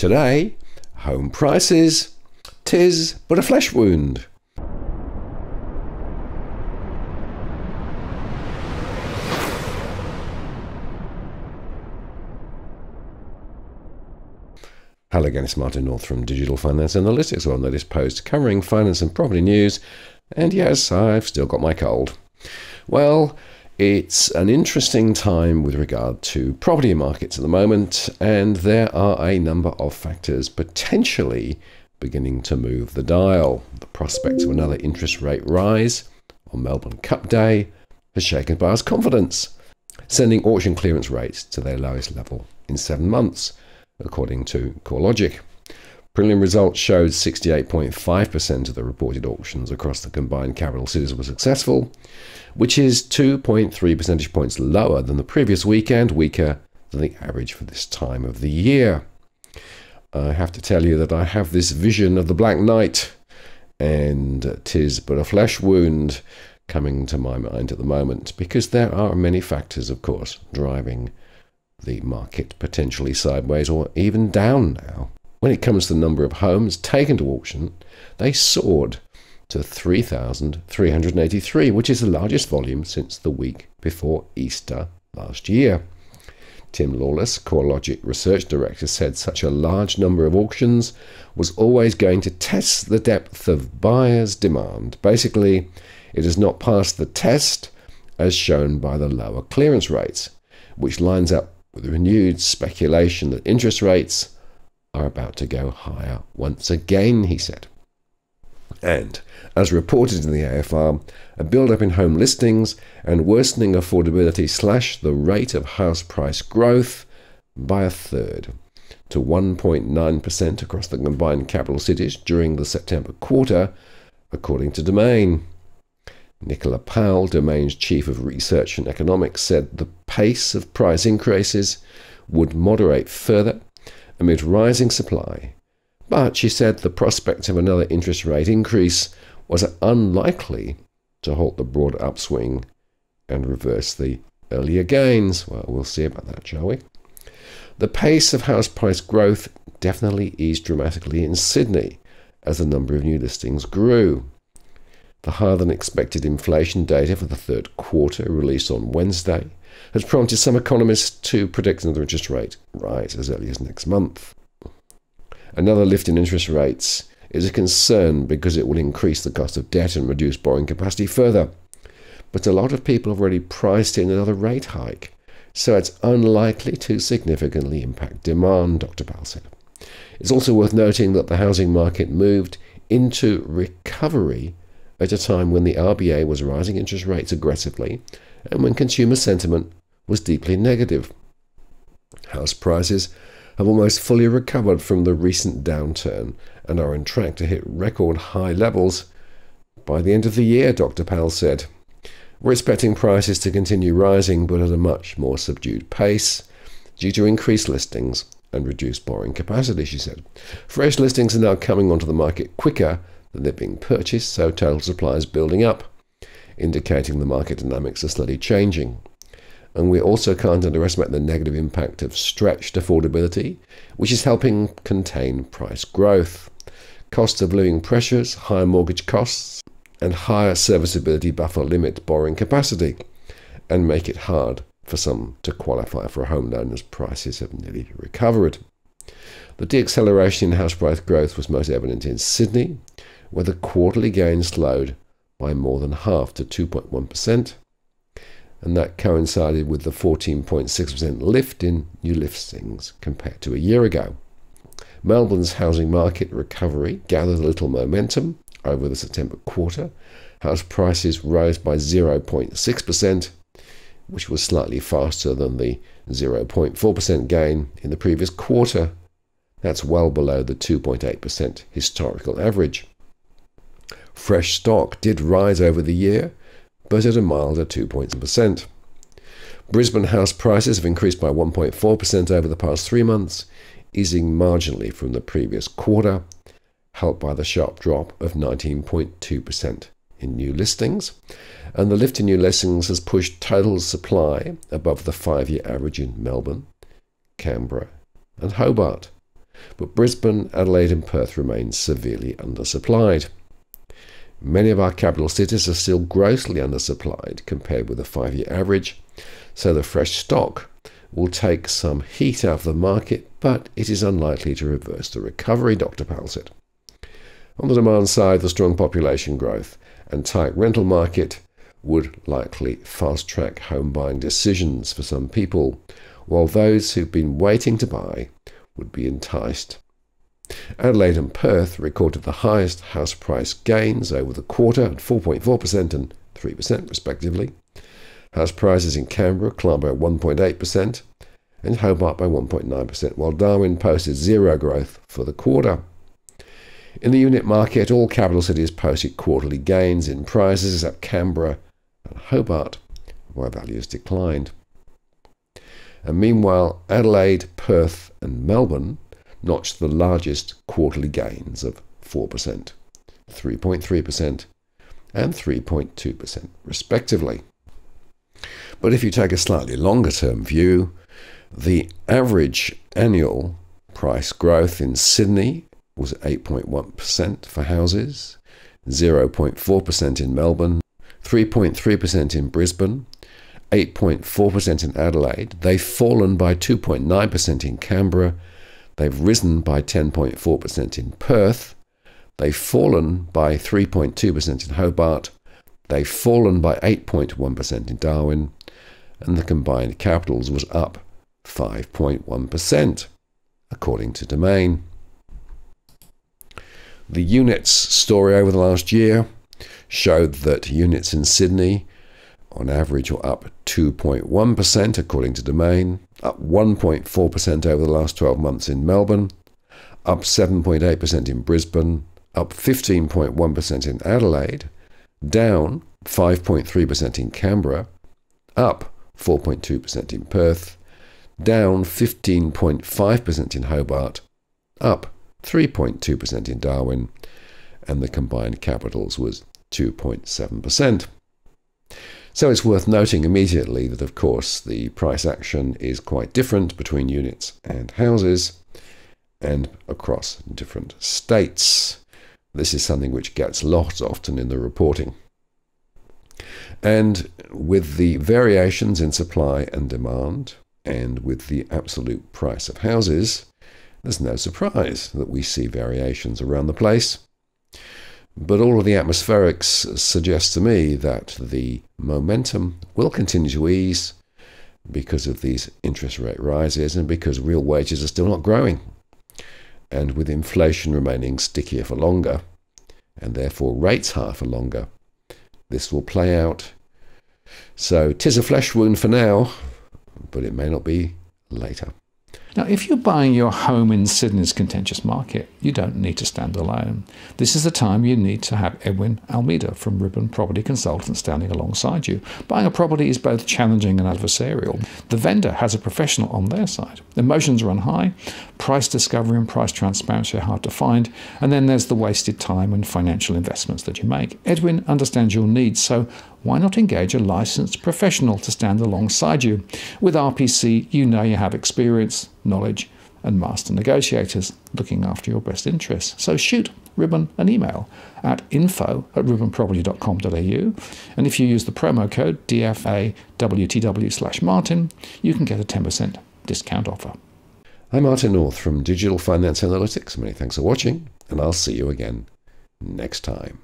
Today, home prices, tis but a flesh wound. Hello again, it's Martin North from Digital Finance Analytics, one that is post covering finance and property news. And yes, I've still got my cold. Well, it's an interesting time with regard to property markets at the moment, and there are a number of factors potentially beginning to move the dial. The prospect of another interest rate rise on Melbourne Cup Day has shaken buyers' confidence, sending auction clearance rates to their lowest level in seven months according to CoreLogic. Prelim results showed 68.5% of the reported auctions across the combined capital cities were successful, which is 2.3 percentage points lower than the previous weekend, weaker than the average for this time of the year. I have to tell you that I have this vision of the Black Knight, and tis but a flesh wound coming to my mind at the moment, because there are many factors, of course, driving the market potentially sideways or even down now. When it comes to the number of homes taken to auction, they soared to 3,383, which is the largest volume since the week before Easter last year. Tim Lawless, CoreLogic Research Director, said such a large number of auctions was always going to test the depth of buyers' demand. Basically, it has not passed the test as shown by the lower clearance rates, which lines up with renewed speculation that interest rates are about to go higher once again, he said. And, as reported in the AFR, a build-up in home listings and worsening affordability slashed the rate of house price growth by a third to 1.9% across the combined capital cities during the September quarter, according to Domain. Nicola Powell, Domain's Chief of Research and Economics, said the pace of price increases would moderate further amid rising supply. But she said the prospect of another interest rate increase was unlikely to halt the broad upswing and reverse the earlier gains. Well, we'll see about that, shall we? The pace of house price growth definitely eased dramatically in Sydney as the number of new listings grew. The higher than expected inflation data for the third quarter, released on Wednesday, has prompted some economists to predict another interest rate rise as early as next month. Another lift in interest rates is a concern because it will increase the cost of debt and reduce borrowing capacity further. But a lot of people have already priced in another rate hike, so it's unlikely to significantly impact demand, Dr. Powell said. It's also worth noting that the housing market moved into recovery at a time when the RBA was rising interest rates aggressively and when consumer sentiment was deeply negative. House prices have almost fully recovered from the recent downturn and are on track to hit record high levels by the end of the year, Dr. Powell said. We're expecting prices to continue rising, but at a much more subdued pace due to increased listings and reduced borrowing capacity, she said. Fresh listings are now coming onto the market quicker than they're being purchased, so total supply is building up, indicating the market dynamics are slowly changing. And we also can't underestimate the negative impact of stretched affordability, which is helping contain price growth. Cost of living pressures, higher mortgage costs, and higher serviceability buffer limit borrowing capacity and make it hard for some to qualify for a home loan as prices have nearly recovered. The deacceleration in house price growth was most evident in Sydney, where the quarterly gain slowed by more than half to 2.1%, and that coincided with the 14.6% lift in new listings compared to a year ago. Melbourne's housing market recovery gathered a little momentum over the September quarter. House prices rose by 0.6%, which was slightly faster than the 0.4% gain in the previous quarter. That's well below the 2.8% historical average. Fresh stock did rise over the year, but at a milder 2.7%. Brisbane house prices have increased by 1.4% over the past three months, easing marginally from the previous quarter, helped by the sharp drop of 19.2% in new listings. And the lift in new listings has pushed total supply above the five year average in Melbourne, Canberra, and Hobart. but Brisbane, Adelaide, and Perth remain severely undersupplied. Many of our capital cities are still grossly undersupplied compared with the five year average, so the fresh stock will take some heat out of the market, but it is unlikely to reverse the recovery, Dr. Powell said. On the demand side, the strong population growth and tight rental market would likely fast track home buying decisions for some people, while those who've been waiting to buy would be enticed. Adelaide and Perth recorded the highest house price gains over the quarter at 4.4% and 3% respectively. House prices in Canberra climbed by 1.8% and Hobart by 1.9%, while Darwin posted zero growth for the quarter. In the unit market, all capital cities posted quarterly gains in prices except Canberra and Hobart, where values declined. And meanwhile, Adelaide, Perth, and Melbourne notched the largest quarterly gains of 4%, 3.3%, and 3.2%, respectively. But if you take a slightly longer term view, the average annual price growth in Sydney was 8.1% for houses, 0.4% in Melbourne, 3.3% in Brisbane, 8.4% in Adelaide. They've fallen by 2.9% in Canberra. They've risen by 10.4% in Perth. They've fallen by 3.2% in Hobart. They've fallen by 8.1% in Darwin. And the combined capitals was up 5.1%, according to Domain. The units story over the last year showed that units in Sydney on average were up 2.1% according to Domain, up 1.4% over the last 12 months in Melbourne, up 7.8% in Brisbane, up 15.1% in Adelaide, down 5.3% in Canberra, up 4.2% in Perth, down 15.5% in Hobart, up 3.2% in Darwin, and the combined capitals was 2.7%. So it's worth noting immediately that, of course, the price action is quite different between units and houses and across different states. This is something which gets lost often in the reporting. And with the variations in supply and demand, and with the absolute price of houses, there's no surprise that we see variations around the place. But all of the atmospherics suggest to me that the momentum will continue to ease because of these interest rate rises and because real wages are still not growing. And with inflation remaining stickier for longer, and therefore rates higher for longer, this will play out. So tis a flesh wound for now, but it may not be later. Now, if you're buying your home in Sydney's contentious market, you don't need to stand alone. This is the time you need to have Edwin Almeida from Ribbon Property Consultants standing alongside you. Buying a property is both challenging and adversarial. The vendor has a professional on their side. Emotions run high, price discovery and price transparency are hard to find, and then there's the wasted time and financial investments that you make. Edwin understands your needs, so why not engage a licensed professional to stand alongside you? With RPC, you know you have experience, knowledge, and master negotiators looking after your best interests. So shoot Ribbon an email at info at ribbonproperty.com.au. And if you use the promo code DFAWTW slash Martin, you can get a 10% discount offer. I'm Martin North from Digital Finance Analytics. Many thanks for watching, and I'll see you again next time.